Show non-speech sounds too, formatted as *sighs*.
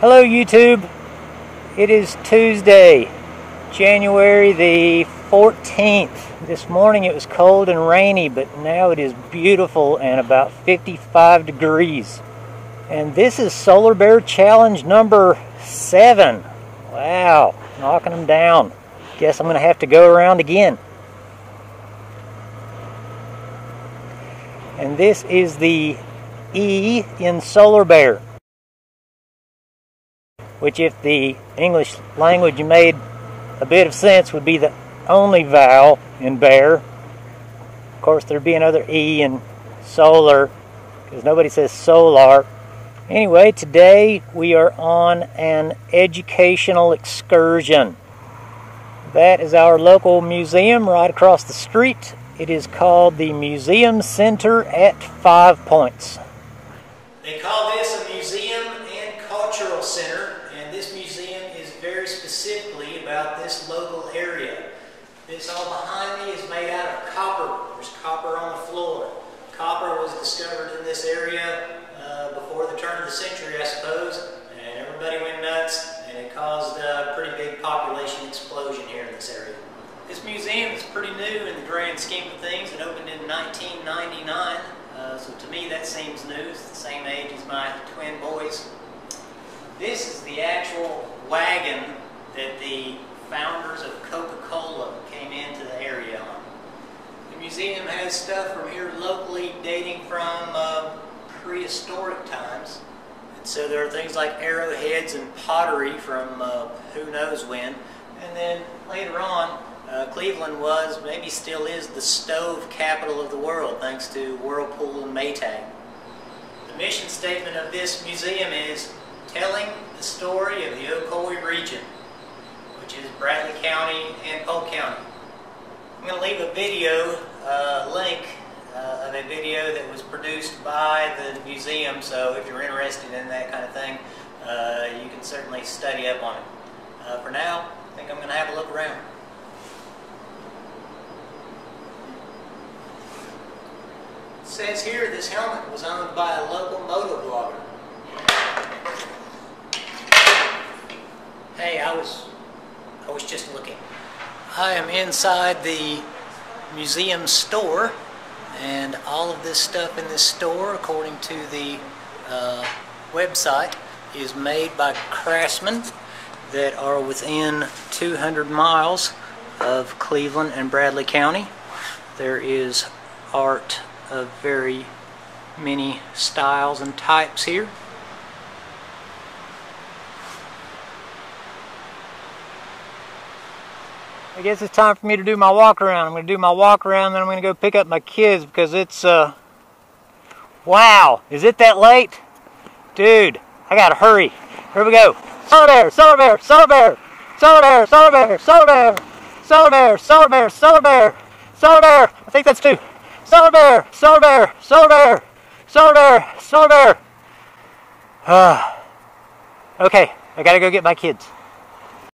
Hello YouTube. It is Tuesday, January the 14th. This morning it was cold and rainy, but now it is beautiful and about 55 degrees. And this is Solar Bear Challenge number 7. Wow, knocking them down. Guess I'm going to have to go around again. And this is the E in Solar Bear which if the English language made a bit of sense would be the only vowel in bear. Of course, there'd be another E in solar, because nobody says solar. Anyway, today we are on an educational excursion. That is our local museum right across the street. It is called the Museum Center at Five Points. They call this a museum and cultural center very specifically about this local area. This all behind me is made out of copper. There's copper on the floor. Copper was discovered in this area uh, before the turn of the century, I suppose, and everybody went nuts, and it caused a pretty big population explosion here in this area. This museum is pretty new in the grand scheme of things. It opened in 1999, uh, so to me that seems new. It's the same age as my twin boys. This is the actual wagon that the founders of Coca-Cola came into the area on. The museum has stuff from here locally dating from uh, prehistoric times. And so there are things like arrowheads and pottery from uh, who knows when. And then later on, uh, Cleveland was, maybe still is, the stove capital of the world thanks to Whirlpool and Maytag. The mission statement of this museum is telling the story of the Ocoee region, which is Bradley County and Polk County. I'm going to leave a video uh, link uh, of a video that was produced by the museum, so if you're interested in that kind of thing, uh, you can certainly study up on it. Uh, for now, I think I'm going to have a look around. It says here this helmet was owned by a local motovlogger. I was, I was just looking. I am inside the museum store, and all of this stuff in this store, according to the uh, website, is made by craftsmen that are within 200 miles of Cleveland and Bradley County. There is art of very many styles and types here. I guess it's time for me to do my walk around. I'm going to do my walk around, then I'm going to go pick up my kids because it's, uh, wow, is it that late? Dude, I got to hurry. Here we go. Solar bear, solar bear, solar bear, solar bear, solar bear, solar bear, solar bear, solar bear, solar bear, solar bear. I think that's two. Solar bear, solar bear, solar bear, solar bear, solar bear. Uh, *sighs* okay, I got to go get my kids.